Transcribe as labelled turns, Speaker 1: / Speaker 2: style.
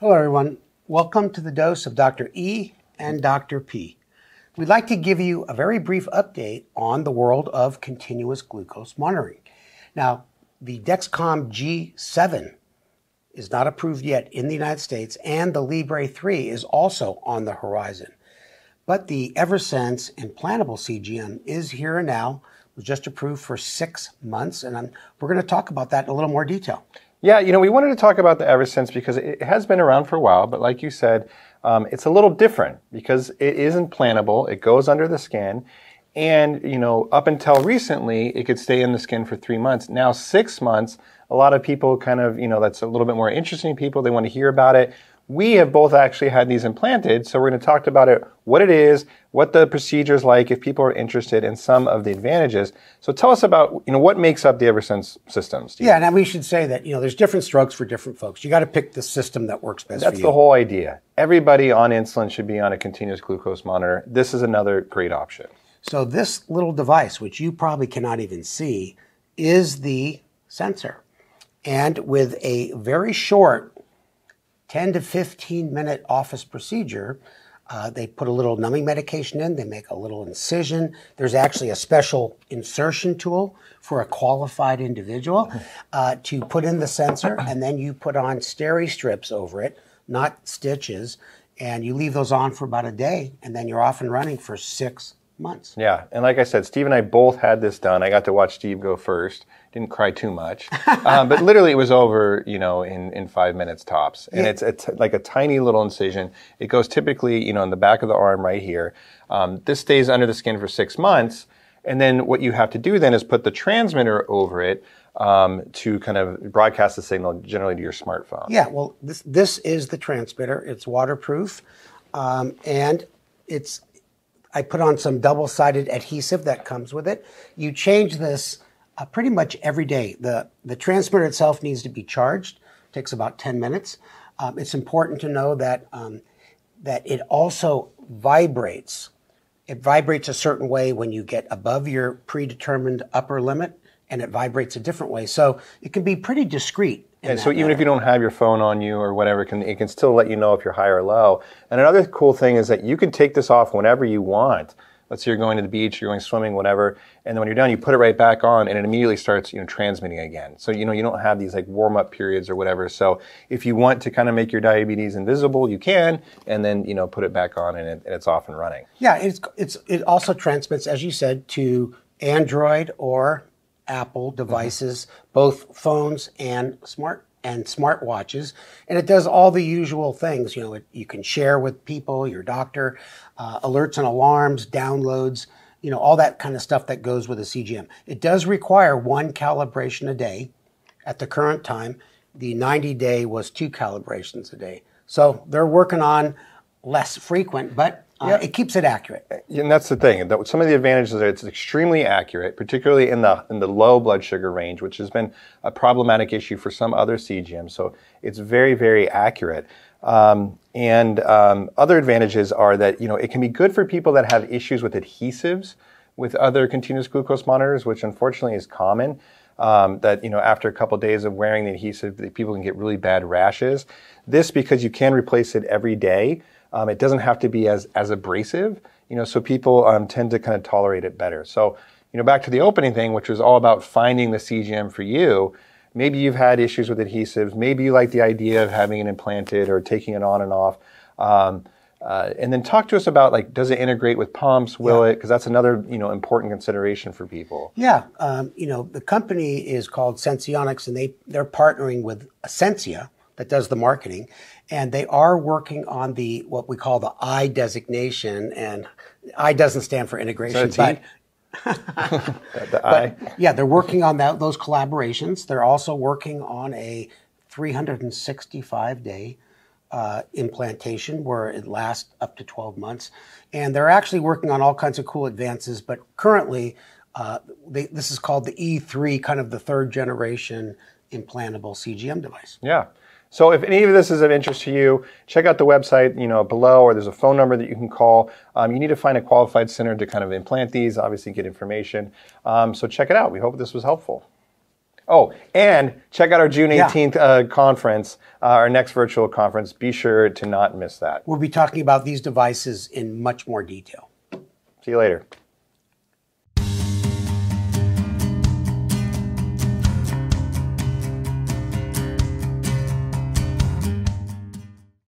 Speaker 1: Hello, everyone. Welcome to the dose of Dr. E and Dr. P. We'd like to give you a very brief update on the world of continuous glucose monitoring. Now, the Dexcom G7 is not approved yet in the United States, and the Libre 3 is also on the horizon. But the Eversense implantable CGM is here and now, was just approved for six months, and I'm, we're going to talk about that in a little more detail.
Speaker 2: Yeah, you know, we wanted to talk about the Eversense because it has been around for a while, but like you said, um, it's a little different because it is implantable. It goes under the skin. And, you know, up until recently, it could stay in the skin for three months. Now, six months, a lot of people kind of, you know, that's a little bit more interesting people. They want to hear about it. We have both actually had these implanted, so we're going to talk about it, what it is, what the procedure is like, if people are interested, in some of the advantages. So tell us about, you know, what makes up the Eversense system, Steve?
Speaker 1: Yeah, now we should say that, you know, there's different strokes for different folks. You got to pick the system that works best
Speaker 2: That's
Speaker 1: for you.
Speaker 2: the whole idea. Everybody on insulin should be on a continuous glucose monitor. This is another great option.
Speaker 1: So this little device, which you probably cannot even see, is the sensor. And with a very short 10 to 15 minute office procedure, uh, they put a little numbing medication in, they make a little incision. There's actually a special insertion tool for a qualified individual uh, to put in the sensor, and then you put on steri strips over it, not stitches, and you leave those on for about a day, and then you're off and running for six months.
Speaker 2: Yeah, and like I said, Steve and I both had this done. I got to watch Steve go first. Didn't cry too much, um, but literally it was over, you know, in, in five minutes tops. And
Speaker 1: Yeah.
Speaker 2: it's it's like a tiny little incision. It goes typically, you know, in the back of the arm right here. Um, this stays under the skin for six months, and then what you have to do then is put the transmitter over it um, to kind of broadcast the signal generally to your smartphone.
Speaker 1: Yeah, well, this this is the transmitter. It's waterproof, um, and it's. I put on some double-sided adhesive that comes with it. You change this uh, pretty much every day. the The transmitter itself needs to be charged. takes about ten minutes. Um, it's important to know that um, that it also vibrates. It vibrates a certain way when you get above your predetermined upper limit, and it vibrates a different way. So it can be pretty discreet.
Speaker 2: And so even
Speaker 1: manner.
Speaker 2: if you don't have your phone on you or whatever, it can, it can still let you know if you're high or low. And another cool thing is that you can take this off whenever you want. Let's say you're going to the beach, you're going swimming, whatever, and then when you're done, you put it right back on, and it immediately starts, you know, transmitting again. So you know you don't have these like warm up periods or whatever. So if you want to kind of make your diabetes invisible, you can, and then you know put it back on, and, it, and it's off and running.
Speaker 1: Yeah, it's it's it also transmits, as you said, to Android or Apple devices, both phones and smart and smartwatches, and it does all the usual things. You know, it, you can share with people, your doctor, uh, alerts and alarms, downloads. You know, all that kind of stuff that goes with a CGM. It does require one calibration a day. At the current time, the 90 day was two calibrations a day. So they're working on less frequent, but uh, it keeps it accurate.
Speaker 2: And that's the thing. Some of the advantages are it's extremely accurate, particularly in the in the low blood sugar range, which has been a problematic issue for some other CGMs. So it's very very accurate. Um, and um, other advantages are that you know it can be good for people that have issues with adhesives with other continuous glucose monitors, which unfortunately is common. Um, that you know after a couple days of wearing the adhesive, people can get really bad rashes. This because you can replace it every day. Um, it doesn't have to be as as abrasive, you know, so people um, tend to kind of tolerate it better. So, you know, back to the opening thing, which was all about finding the CGM for you. Maybe you've had issues with adhesives. Maybe you like the idea of having it implanted or taking it on and off. Uh, and then talk to us about like, does it integrate with pumps? Will it? Because that's another you know important consideration for people.
Speaker 1: Yeah, um, you know, the company is called Senseonics, and they they're partnering with Ascensia that does the marketing, and they are working on the what we call the I designation, and I doesn't stand for integration,
Speaker 2: Is that a T?
Speaker 1: but
Speaker 2: The eye.
Speaker 1: yeah, they're working on that those collaborations. They're also working on a 365 day uh, implantation where it lasts up to 12 months, and they're actually working on all kinds of cool advances. But currently, uh, they, this is called the E3, kind of the third generation implantable CGM device.
Speaker 2: Yeah. So if any of this is of interest to you, check out the website, you know, below, or there's a phone number that you can call. Um, you need to find a qualified center to kind of implant these, obviously get information. Um, so check it out. We hope this was helpful. Oh, and check out our June
Speaker 1: Yeah.
Speaker 2: 18th uh, conference, uh, our next virtual conference. Be sure to not miss that.
Speaker 1: We'll be talking about these devices in much more detail.
Speaker 2: See you later.